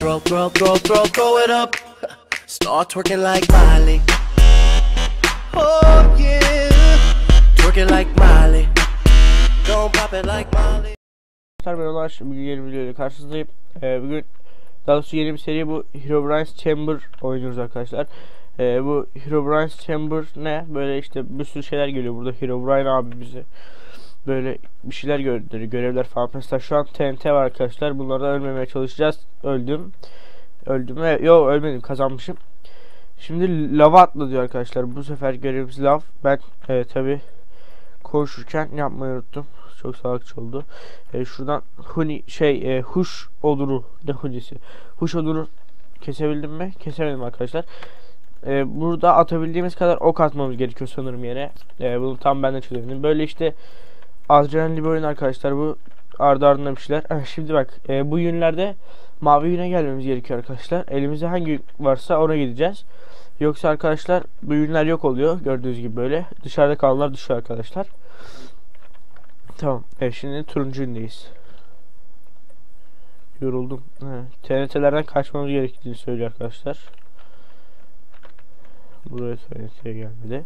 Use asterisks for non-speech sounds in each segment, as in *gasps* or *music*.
Throw, throw, throw, throw, throw it up. Start twerking like Miley. Oh yeah. Twerking like Miley. Don't pop it like Miley. Merhabalar. Bugün yeni bir videoyla karşınızdayım. Ee, bugün daha doğrusu yeni bir seri bu Herobrine's Chamber oynuyoruz arkadaşlar. Ee, bu Herobrine's Chamber ne? Böyle işte bir sürü şeyler geliyor burada. Herobrine abi bize böyle bir şeyler gönderiyor. Görevler falan. Mesela şu an TNT var arkadaşlar. Bunlardan ölmemeye çalışacağız. Öldüm. Öldüm yok ölmedim kazanmışım. Şimdi lava atla diyor arkadaşlar. Bu sefer görevimiz lav. Ben e, tabi konuşurken yapmayı unuttum. Çok sağlıkçı oldu. E, şuradan huni şey e, huş oduru ne hunisi? Huş oduru kesebildim mi? Kesemedim arkadaşlar. E, burada atabildiğimiz kadar ok atmamız gerekiyor sanırım yere. E, bunu tam ben de çözemedim. Böyle işte adrenalinli bir oyun arkadaşlar bu. Ardı ardına bir şeyler. Eh, Şimdi bak e, bu yünlerde mavi yüne gelmemiz gerekiyor arkadaşlar. Elimizde hangi varsa ona gideceğiz. Yoksa arkadaşlar bu yünler yok oluyor. Gördüğünüz gibi böyle. Dışarıda kalanlar düşüyor arkadaşlar. Tamam. Evet şimdi turuncu ündeyiz. Yoruldum. He. TNT'lerden kaçmamız gerektiğini söylüyor arkadaşlar. Buraya TNT gelmedi.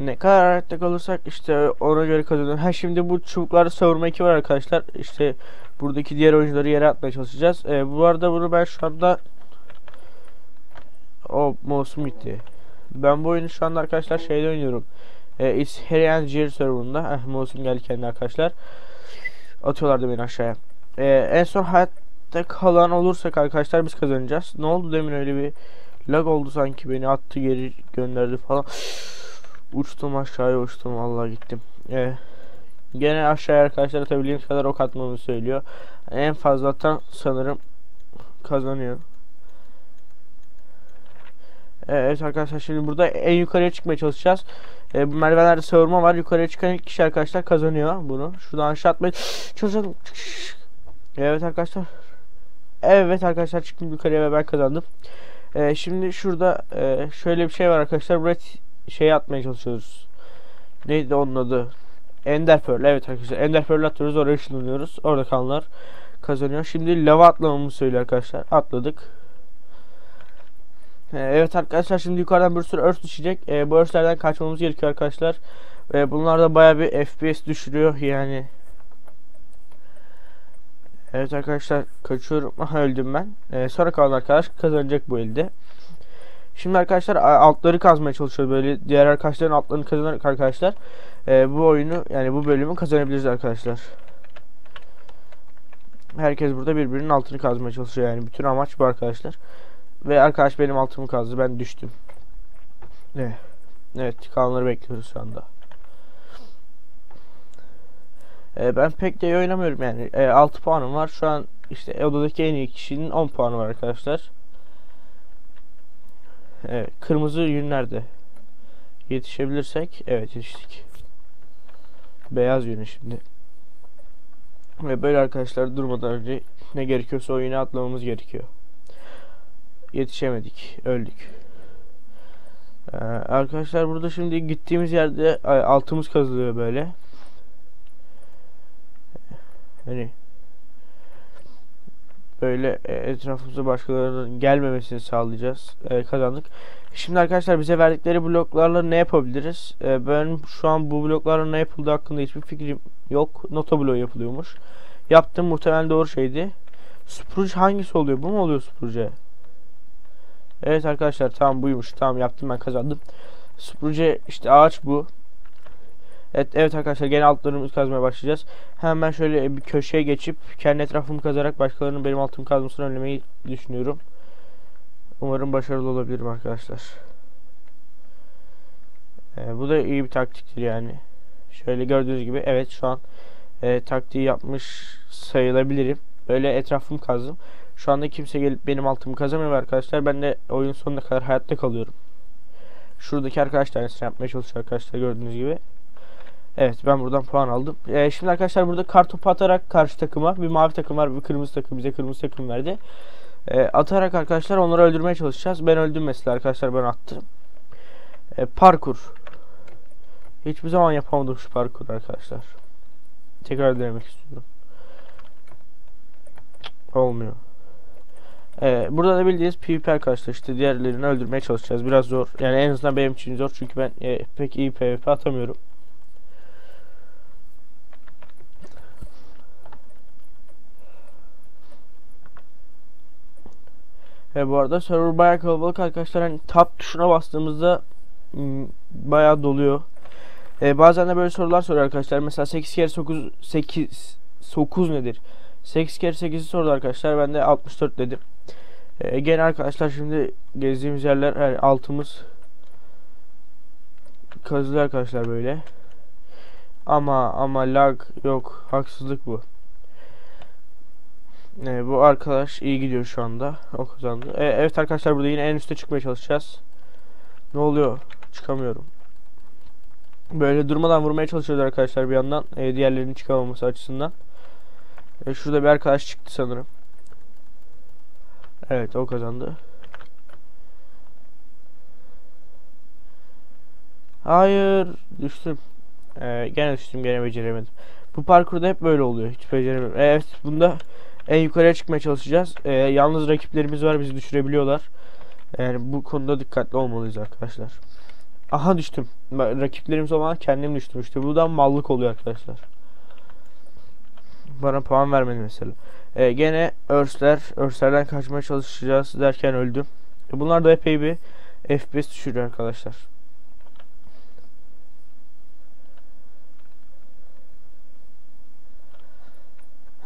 Ne kadar hayatta kalırsak işte ona göre kazanıyoruz. Ha şimdi bu çubukları savurma eki var arkadaşlar. İşte buradaki diğer oyuncuları yere atmaya çalışacağız. Ee, bu arada bunu ben şu anda o mouse'um gitti. Ben bu oyunu şu anda arkadaşlar şeyde oynuyorum. E, It's and Jerry serverında. Eh, mouse'um geldi kendi arkadaşlar. Atıyorlardı beni aşağıya. E, en son hayatta kalan olursak arkadaşlar biz kazanacağız. Ne oldu demin öyle bir lag oldu sanki beni attı geri gönderdi falan. Uçtum aşağıya uçtum vallahi gittim. E, gene aşağıya arkadaşlar atabildiğimiz kadar ok atmamı söylüyor. En fazla atan sanırım kazanıyor. Evet arkadaşlar şimdi burada en yukarıya çıkmaya çalışacağız. E, bu merdivenlerde savurma var. Yukarıya çıkan ilk kişi arkadaşlar kazanıyor bunu. Şuradan aşağı atmayı *gasps* çalışalım. Evet arkadaşlar. Evet arkadaşlar çıktım yukarıya ve ben kazandım. E, şimdi şurada e, şöyle bir şey var arkadaşlar. Buraya şey atmaya çalışıyoruz. Neydi onun adı? Ender Pearl. Evet arkadaşlar. Ender Pearl atıyoruz. Oraya ışınlanıyoruz. Orada kalanlar kazanıyor. Şimdi lava atlamamızı söylüyor arkadaşlar. Atladık. Ee, Evet arkadaşlar şimdi yukarıdan bir sürü örs düşecek. Ee, bu örslerden kaçmamız gerekiyor arkadaşlar. Ee, bunlar da baya bir FPS düşürüyor yani. Evet arkadaşlar kaçıyorum. Aha öldüm ben. Ee, sonra kalan arkadaş kazanacak bu elde. Şimdi arkadaşlar altları kazmaya çalışıyoruz böyle diğer arkadaşların altlarını kazanarak arkadaşlar. Ee, bu oyunu yani bu bölümü kazanabiliriz arkadaşlar. Herkes burada birbirinin altını kazmaya çalışıyor yani bütün amaç bu arkadaşlar. Ve arkadaş benim altımı kazdı. Ben düştüm. Evet. Evet. Kalanları bekliyoruz şu anda. Ee, ben pek de iyi oynamıyorum yani. Ee, 6 puanım var. Şu an işte odadaki en iyi kişinin 10 puanı var arkadaşlar. Evet. Kırmızı yünlerde. Yetişebilirsek. Evet yetiştik. Beyaz yünü şimdi. Ve böyle arkadaşlar durmadan önce ne gerekiyorsa oyuna atlamamız gerekiyor yetişemedik. Öldük. Ee, arkadaşlar burada şimdi gittiğimiz yerde altımız kazılıyor böyle. Hani böyle e, etrafımıza başkalarının gelmemesini sağlayacağız. E, kazandık. Şimdi arkadaşlar bize verdikleri bloklarla ne yapabiliriz? E, ben şu an bu bloklarla ne yapıldığı hakkında hiçbir fikrim yok. Nota bloğu yapılıyormuş. Yaptım muhtemelen doğru şeydi. Spruce hangisi oluyor? Bu mu oluyor Spruce? Evet arkadaşlar tamam buymuş. Tamam yaptım ben kazandım. Spruce işte ağaç bu. Evet, evet arkadaşlar gene altlarımızı kazmaya başlayacağız. Hemen şöyle bir köşeye geçip kendi etrafımı kazarak başkalarının benim altımı kazmasını önlemeyi düşünüyorum. Umarım başarılı olabilirim arkadaşlar. Ee, bu da iyi bir taktiktir yani. Şöyle gördüğünüz gibi evet şu an e, taktiği yapmış sayılabilirim. Böyle etrafımı kazdım. Şu anda kimse gelip benim altımı kazamıyor arkadaşlar. Ben de oyun sonuna kadar hayatta kalıyorum. Şuradaki arkadaş tanesini yapmaya çalışıyor arkadaşlar gördüğünüz gibi. Evet ben buradan puan aldım. Ee, şimdi arkadaşlar burada kartopu atarak karşı takıma bir mavi takım var bir kırmızı takım bize kırmızı takım verdi. Ee, atarak arkadaşlar onları öldürmeye çalışacağız. Ben öldüm mesela arkadaşlar ben attım. Ee, parkur. Hiçbir zaman yapamadım şu parkur arkadaşlar. Tekrar denemek istiyorum. Olmuyor. Ee, burada da bildiğiniz PvP arkadaşlar işte diğerlerini öldürmeye çalışacağız. Biraz zor. Yani en azından benim için zor çünkü ben e, pek iyi PvP atamıyorum. Ve bu arada server bayağı kalabalık arkadaşlar. Hani tab tuşuna bastığımızda m, bayağı doluyor. Ee, bazen de böyle sorular soruyor arkadaşlar. Mesela 8 kere 9 8 9 nedir? 8 kere 8'i sordu arkadaşlar. Ben de 64 dedim. Ee, gene arkadaşlar şimdi gezdiğimiz yerler yani altımız kazılıyor arkadaşlar böyle. Ama ama lag yok. Haksızlık bu. Ee, bu arkadaş iyi gidiyor şu anda. O kazandı. Ee, evet arkadaşlar burada yine en üste çıkmaya çalışacağız. Ne oluyor? Çıkamıyorum. Böyle durmadan vurmaya çalışıyoruz arkadaşlar bir yandan. Ee, diğerlerinin çıkamaması açısından. Ee, şurada bir arkadaş çıktı sanırım. Evet o kazandı. Hayır düştüm. Ee, gene düştüm gene beceremedim. Bu parkurda hep böyle oluyor. Hiç beceremiyorum. Evet bunda en yukarıya çıkmaya çalışacağız. Ee, yalnız rakiplerimiz var bizi düşürebiliyorlar. Yani bu konuda dikkatli olmalıyız arkadaşlar. Aha düştüm. Rakiplerimiz olan kendim düştüm işte. Buradan mallık oluyor arkadaşlar. Bana puan vermedi mesela. Ee, gene örsler, örslerden kaçmaya çalışacağız derken öldüm. E, bunlar da epey bir FPS düşürüyor arkadaşlar.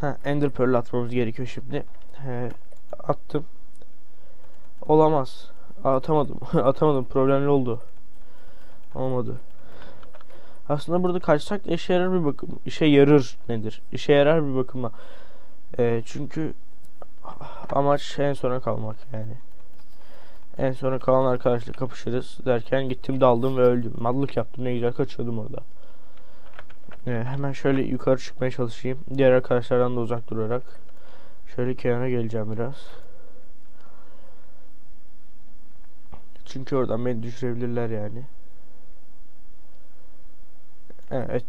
Ha, Ender Pearl atmamız gerekiyor şimdi. He, attım. Olamaz. Atamadım. *laughs* Atamadım. Problemli oldu. Olmadı. Aslında burada kaçsak da işe yarar bir bakım. İşe yarır nedir? İşe yarar bir bakıma. Ee, çünkü amaç en sona kalmak yani. En sona kalan arkadaşla kapışırız derken gittim daldım ve öldüm. Mallık yaptım ne güzel kaçıyordum orada. Ee, hemen şöyle yukarı çıkmaya çalışayım. Diğer arkadaşlardan da uzak durarak. Şöyle kenara geleceğim biraz. Çünkü oradan beni düşürebilirler yani. Evet.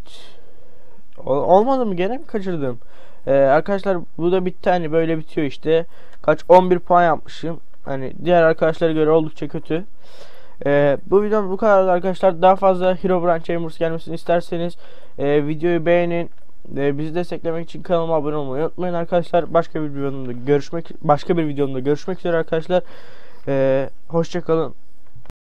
Ol- olmadı mı? Gene mi kaçırdım? Ee, arkadaşlar bu da bitti hani böyle bitiyor işte. Kaç 11 puan yapmışım. Hani diğer arkadaşlara göre oldukça kötü. Ee, bu videom bu kadar arkadaşlar. Daha fazla Herobrine Chambers gelmesini isterseniz e, videoyu beğenin. E, bizi desteklemek için kanalıma abone olmayı unutmayın arkadaşlar. Başka bir videomda görüşmek başka bir videomda görüşmek üzere arkadaşlar. E, hoşça kalın.